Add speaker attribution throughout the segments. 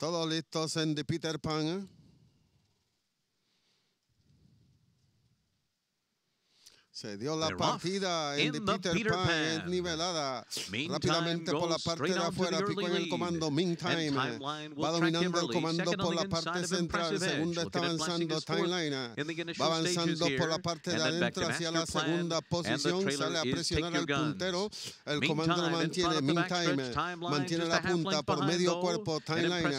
Speaker 1: Todos listos en The Peter Pan. Se dio la partida en The Peter,
Speaker 2: Peter
Speaker 1: Pan, es
Speaker 2: Pan.
Speaker 1: nivelada.
Speaker 2: Meantime
Speaker 1: Rápidamente por la parte de
Speaker 2: on to the
Speaker 1: afuera, picó en el comando
Speaker 2: And
Speaker 1: Meantime. Va dominando el comando por la parte central. Segunda está avanzando Timeline. Va avanzando por la parte de adentro hacia la segunda posición. Sale a presionar al puntero. El comando lo mantiene. Meantime mantiene la punta por medio cuerpo. Timeline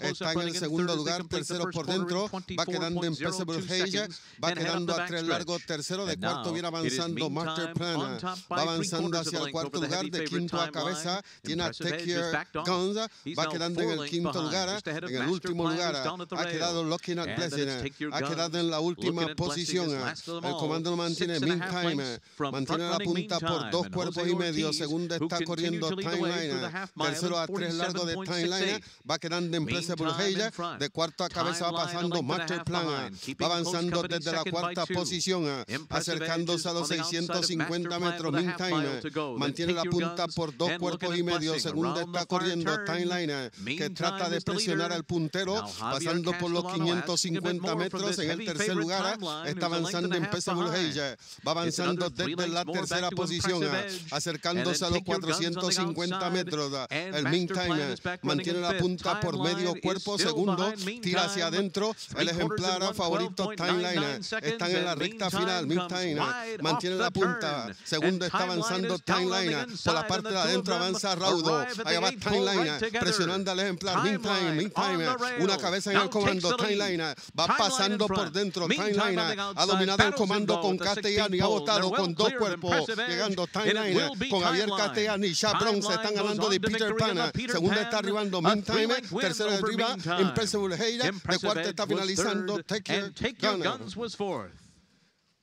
Speaker 1: está en el segundo lugar, tercero por dentro. Va quedando en
Speaker 2: 24.02
Speaker 1: Impressible Hage.
Speaker 2: seconds.
Speaker 1: Va quedando a tres largos. Tercero de cuarto viene
Speaker 2: ir
Speaker 1: avanzando. Master
Speaker 2: Planner.
Speaker 1: va avanzando hacia el cuarto lugar, de quinto a cabeza. Tiene a Take Your Guns, va quedando en el quinto lugar. En el último lugar. Ha quedado Locking at Blessing, ha quedado en la última posición. El comando lo mantiene Meantime, mantiene la punta por dos cuerpos y medio.
Speaker 2: Segundo
Speaker 1: está corriendo Timeline, tercero a tres largo de Timeline, va quedando en Place
Speaker 2: Brujeira.
Speaker 1: De cuarto a cabeza va pasando Master
Speaker 2: Planner,
Speaker 1: va avanzando desde la cuarta posición, acercando a los 650 metros. Meantime mantiene la punta por dos cuerpos y medio. Segunda está corriendo Timeliner, que trata de presionar al puntero, pasando por los 550 metros. En el tercer lugar está avanzando en
Speaker 2: peso
Speaker 1: Bulgeia. Va avanzando desde la tercera posición, acercándose a los 450 metros. El Meantime mantiene la punta por medio cuerpo. Segundo, tira hacia adentro. El ejemplar favorito
Speaker 2: Timeliner.
Speaker 1: Están en la recta final. Meantime mantiene la punta. Segundo está avanzando Timeline. Por
Speaker 2: inside,
Speaker 1: la parte de adentro avanza Raudo. Allá va Timeline.
Speaker 2: together.
Speaker 1: Presionando al ejemplar. Meantime. Meantime.
Speaker 2: rail.
Speaker 1: Una cabeza en el comando. Timeline. Va pasando por dentro. Timeline ha dominado el comando
Speaker 2: and
Speaker 1: con Castellani.
Speaker 2: 16
Speaker 1: Ha votado con dos cuerpos.
Speaker 2: Impressive.
Speaker 1: Llegando Timeline. Con Javier. Castellani. Bronx
Speaker 2: Timeline
Speaker 1: están ganando de Peter
Speaker 2: victory in
Speaker 1: Pan.
Speaker 2: the Peter
Speaker 1: Segunda está arribando Meantime.
Speaker 2: over
Speaker 1: arriba
Speaker 2: Meantime.
Speaker 1: Impressible Heira. De
Speaker 2: Impressive
Speaker 1: cuarto
Speaker 2: Edge
Speaker 1: está finalizando Take Your.
Speaker 2: Guns was fourth.